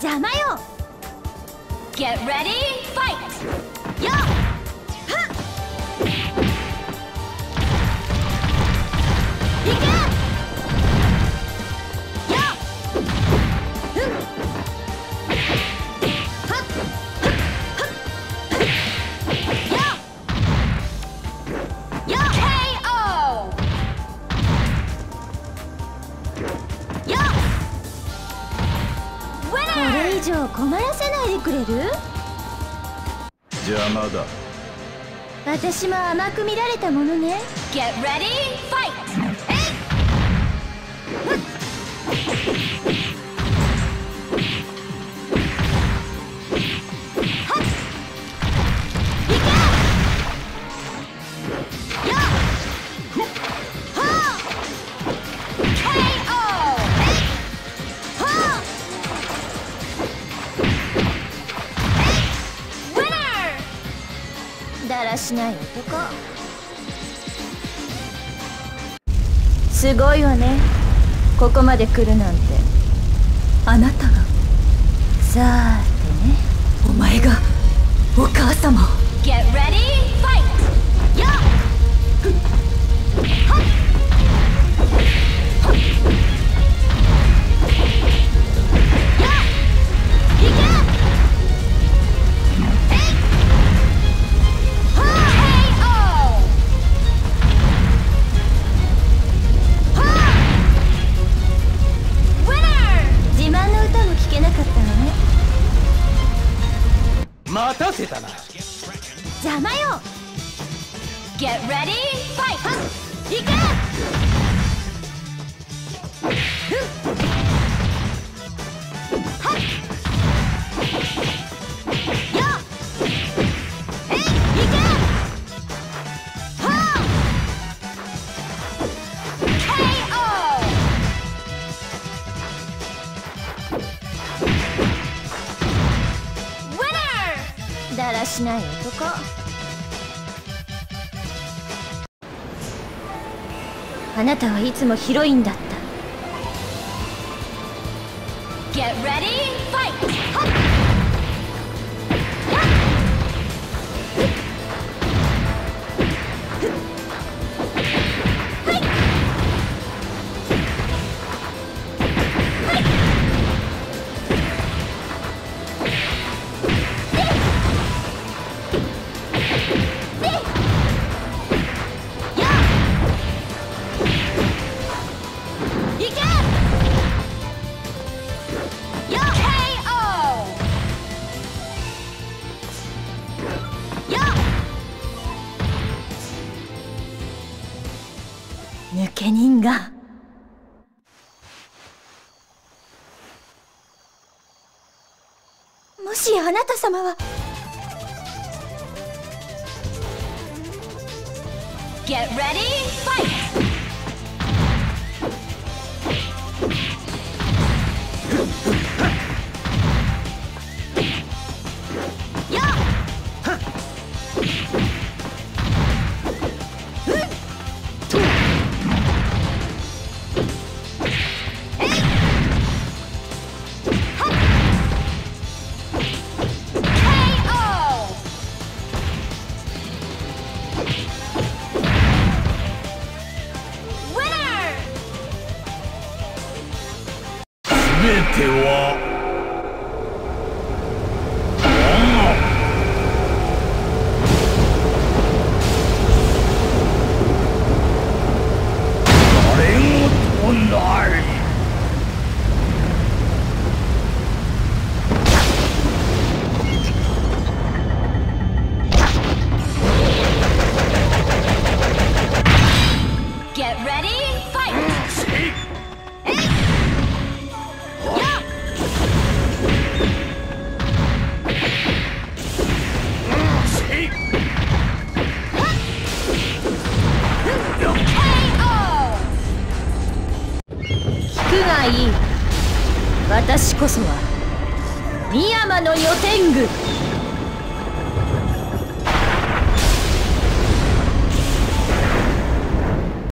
邪魔よ Get ready, fight! よ以上困らせないでくれる邪魔だ私も甘く見られたものね Get ready, fight! えっだらしない男。すごいわね。ここまで来るなんて。あなたが。さーてね。お前が。お母様を。Get ready, たせたな邪魔よ Get ready, fight! 行けだらしない男あなたはいつもヒロインだった Get ready, fight! 抜け人がもしあなた様は Get ready, fight! ては私こそは深山の予天狗。